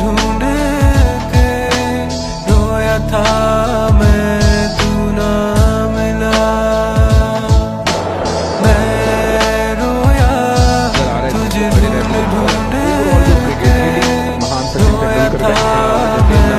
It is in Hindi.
ढूंढ के रोया था मैं तू ना मिला। मैं रोया तुझे ढूंढ ढूंढ के रोया था मैं